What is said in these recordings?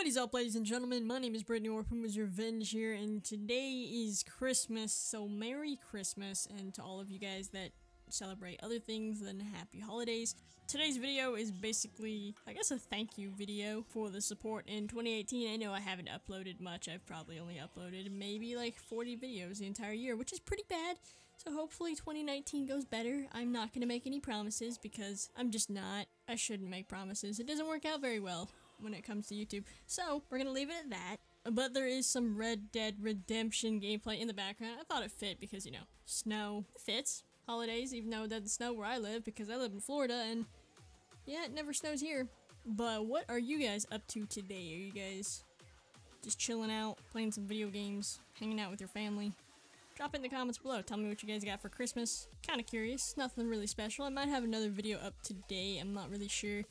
What is up, ladies and gentlemen? My name is Brittany or Puma's Revenge here, and today is Christmas, so Merry Christmas, and to all of you guys that celebrate other things than Happy Holidays. Today's video is basically, I guess, a thank you video for the support in 2018. I know I haven't uploaded much. I've probably only uploaded maybe like 40 videos the entire year, which is pretty bad. So hopefully 2019 goes better. I'm not going to make any promises because I'm just not. I shouldn't make promises. It doesn't work out very well when it comes to YouTube. So we're to leave it at that. But there is some Red Dead Redemption gameplay in the background. I thought it fit because, you know, snow fits holidays, even though it doesn't snow where I live because I live in Florida and yeah, it never snows here. But what are you guys up to today? Are you guys just chilling out, playing some video games, hanging out with your family? Drop in the comments below. Tell me what you guys got for Christmas. Kind of curious. Nothing really special. I might have another video up today. I'm not really sure.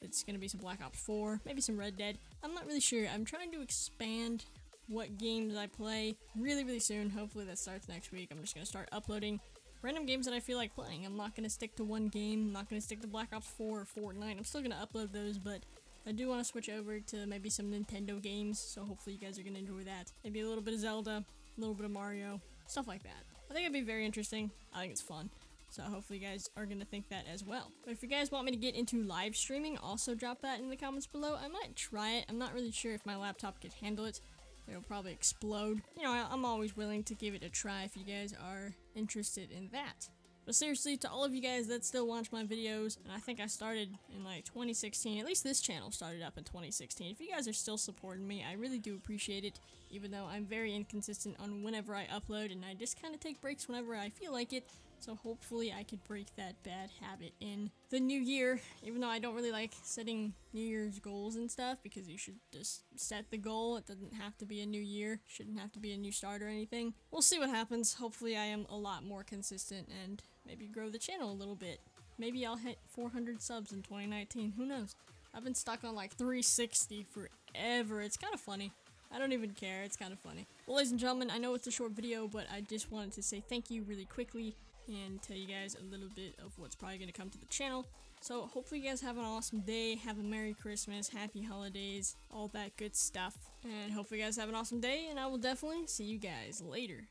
It's going to be some Black Ops 4, maybe some Red Dead. I'm not really sure. I'm trying to expand what games I play really, really soon. Hopefully that starts next week. I'm just going to start uploading random games that I feel like playing. I'm not going to stick to one game. I'm not going to stick to Black Ops 4 or Fortnite. I'm still going to upload those, but I do want to switch over to maybe some Nintendo games, so hopefully you guys are going to enjoy that. Maybe a little bit of Zelda, a little bit of Mario, stuff like that. I think it'd be very interesting. I think it's fun. So hopefully you guys are going to think that as well. But if you guys want me to get into live streaming, also drop that in the comments below. I might try it. I'm not really sure if my laptop could handle it it'll probably explode. You know, I'm always willing to give it a try if you guys are interested in that. But seriously, to all of you guys that still watch my videos, and I think I started in like 2016, at least this channel started up in 2016. If you guys are still supporting me, I really do appreciate it, even though I'm very inconsistent on whenever I upload, and I just kind of take breaks whenever I feel like it. So hopefully I could break that bad habit in the new year, even though I don't really like setting New Year's goals and stuff, because you should just set the goal. It doesn't have to be a new year, shouldn't have to be a new start or anything. We'll see what happens. Hopefully I am a lot more consistent and maybe grow the channel a little bit. Maybe I'll hit 400 subs in 2019, who knows? I've been stuck on like 360 forever. It's kind of funny. I don't even care. It's kind of funny. Well, ladies and gentlemen, I know it's a short video, but I just wanted to say thank you really quickly and tell you guys a little bit of what's probably going to come to the channel. So hopefully you guys have an awesome day, have a Merry Christmas, Happy Holidays, all that good stuff. And hopefully you guys have an awesome day, and I will definitely see you guys later.